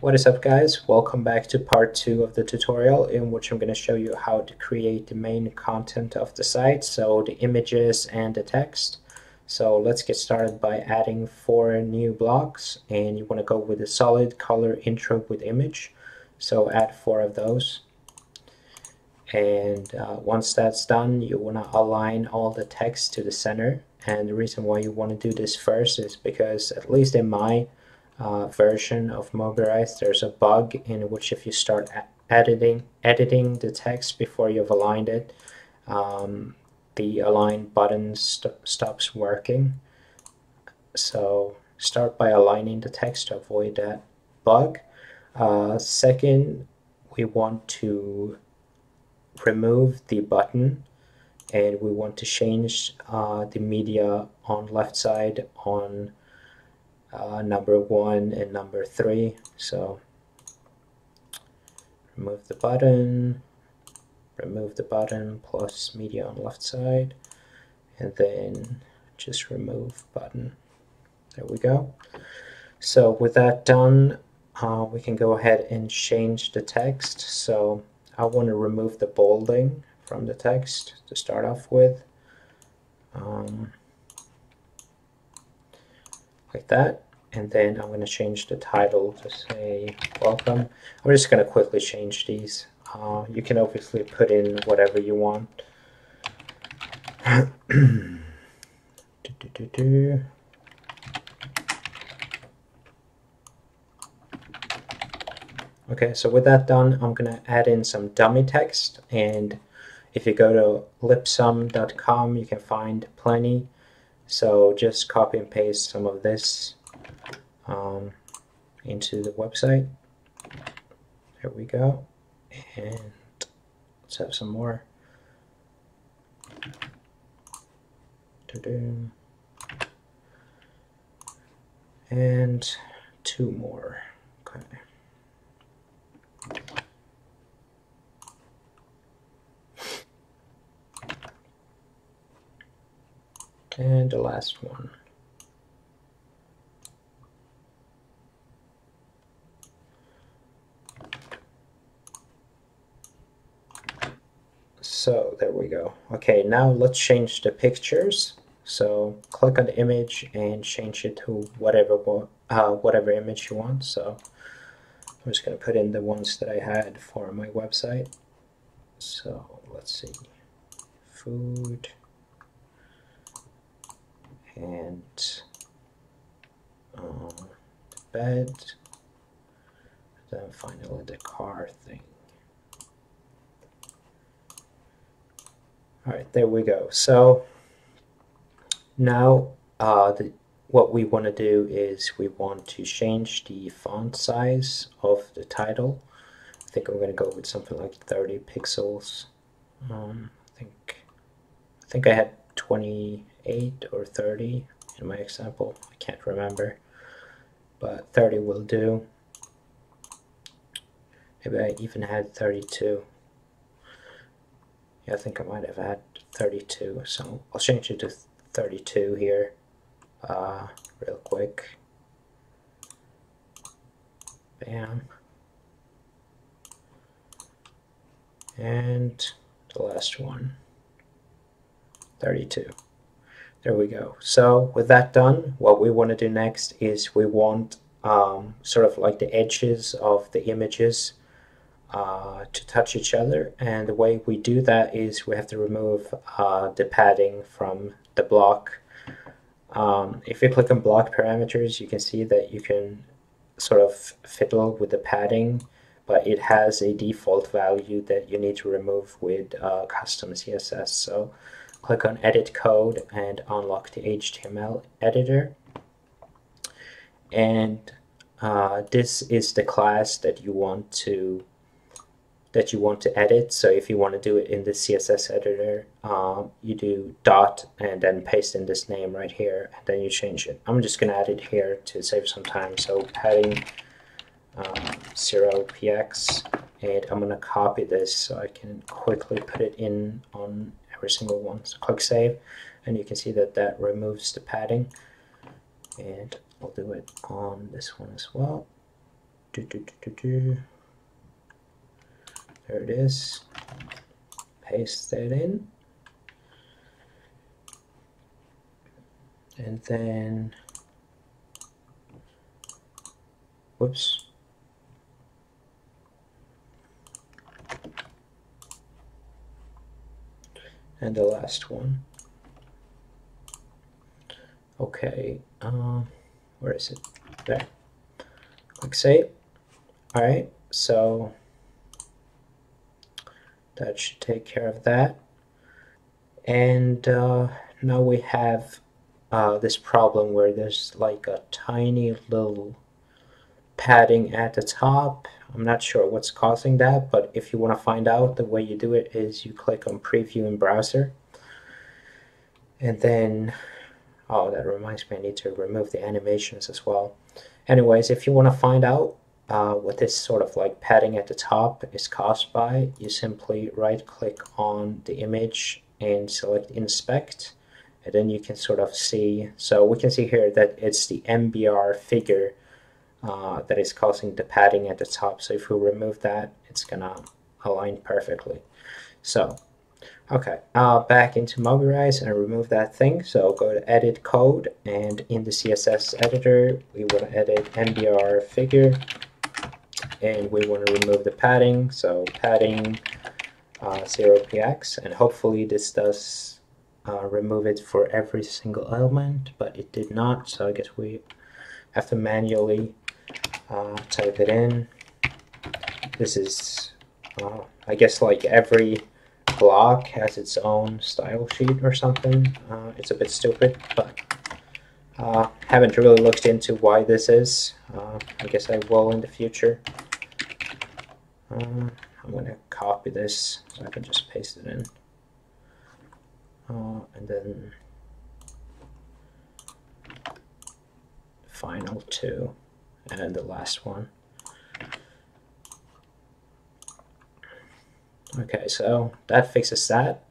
What is up guys? Welcome back to part 2 of the tutorial in which I'm going to show you how to create the main content of the site, so the images and the text. So let's get started by adding four new blocks and you want to go with a solid color intro with image. So add four of those. And uh, once that's done, you want to align all the text to the center. And the reason why you want to do this first is because, at least in my uh, version of Mobirise, there's a bug in which if you start editing editing the text before you've aligned it, um, the align button st stops working. So start by aligning the text to avoid that bug. Uh, second, we want to remove the button and we want to change uh, the media on left side on uh, number one and number three. So remove the button, remove the button plus media on left side, and then just remove button. There we go. So with that done, uh, we can go ahead and change the text. So I want to remove the bolding from the text to start off with. Um, like that and then I'm going to change the title to say welcome. I'm just going to quickly change these. Uh, you can obviously put in whatever you want. do, do, do, okay, so with that done, I'm going to add in some dummy text. And if you go to lipsum.com, you can find plenty. So just copy and paste some of this um, into the website. There we go. And let's have some more. And two more. Okay. And the last one. So there we go. Okay, now let's change the pictures. So click on the image and change it to whatever uh, whatever image you want. So I'm just going to put in the ones that I had for my website. So let's see, food and um, bed. Then finally the car thing. All right, there we go. So now uh, the, what we want to do is we want to change the font size of the title. I think I'm going to go with something like 30 pixels. Um, I think I think I had 28 or 30 in my example. I can't remember, but 30 will do. Maybe I even had 32. Yeah, I think I might have had 32, so I'll change it to 32 here uh, real quick. Bam. And the last one, 32. There we go. So with that done, what we want to do next is we want um, sort of like the edges of the images uh, to touch each other and the way we do that is we have to remove uh, the padding from the block. Um, if you click on block parameters you can see that you can sort of fiddle with the padding but it has a default value that you need to remove with uh, custom CSS. So click on edit code and unlock the HTML editor and uh, this is the class that you want to that you want to edit. So if you want to do it in the CSS editor, um, you do dot and then paste in this name right here, and then you change it. I'm just going to add it here to save some time. So padding um, 0px, and I'm going to copy this so I can quickly put it in on every single one. So click save, and you can see that that removes the padding. And I'll do it on this one as well. do, do, do. There it is. Paste that in. And then, whoops. And the last one. Okay, um, where is it? There. Click Save. Alright, so that should take care of that. And uh, now we have uh, this problem where there's like a tiny little padding at the top. I'm not sure what's causing that, but if you want to find out, the way you do it is you click on Preview in Browser. And then, oh, that reminds me, I need to remove the animations as well. Anyways, if you want to find out uh, what this sort of like padding at the top is caused by, you simply right click on the image and select inspect and then you can sort of see, so we can see here that it's the MBR figure uh, that is causing the padding at the top. So if we remove that, it's gonna align perfectly. So, okay, uh, back into Mobirise and remove that thing. So go to edit code and in the CSS editor, we want to edit MBR figure and we want to remove the padding. So padding uh, 0px and hopefully this does uh, remove it for every single element, but it did not. So I guess we have to manually uh, type it in. This is, uh, I guess, like every block has its own style sheet or something. Uh, it's a bit stupid, but uh, haven't really looked into why this is. Uh, I guess I will in the future. Uh, I'm going to copy this so I can just paste it in. Uh, and then final two and the last one. Okay, so that fixes that.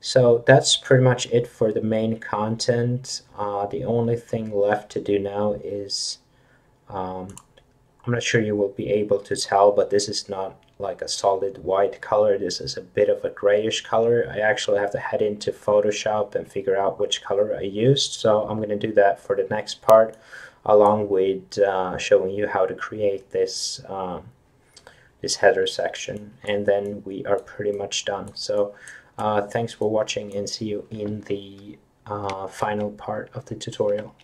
So that's pretty much it for the main content. Uh, the only thing left to do now is, um, I'm not sure you will be able to tell, but this is not like a solid white color. This is a bit of a grayish color. I actually have to head into Photoshop and figure out which color I used. So I'm going to do that for the next part along with uh, showing you how to create this um, this header section and then we are pretty much done. So uh, thanks for watching and see you in the uh, final part of the tutorial